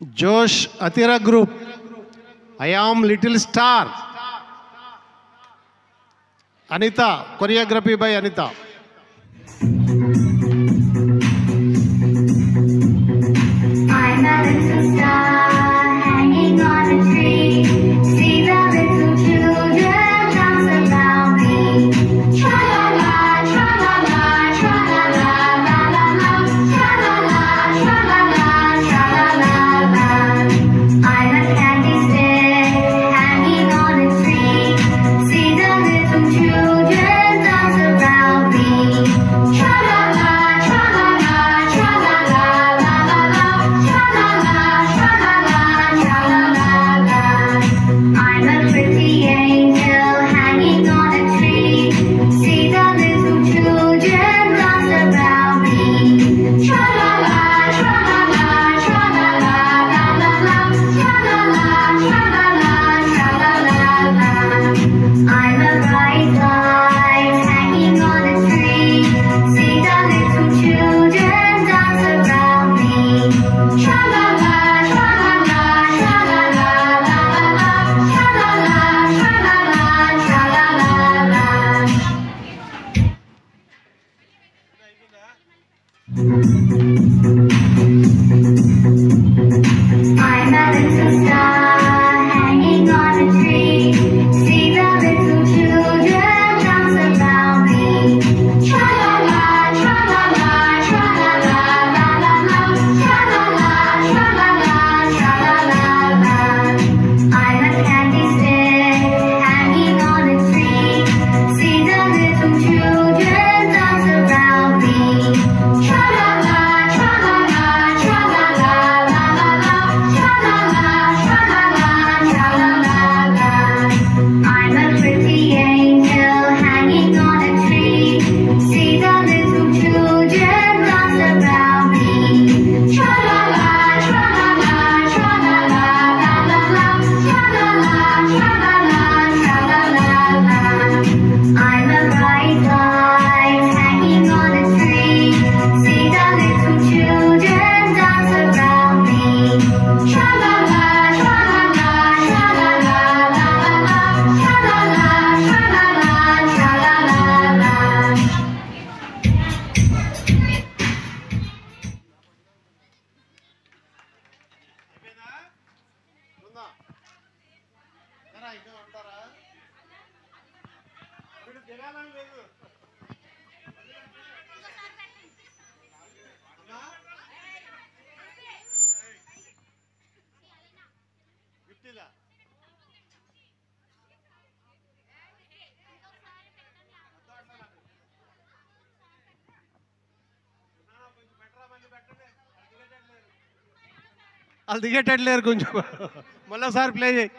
Josh Atira group I am little star Anita choreography by Anita Yeah. గుర్తిలా వాళ్ళు దిగేటట్లేరు కొంచెం. మళ్ళీ సార్ ప్లే చేయి.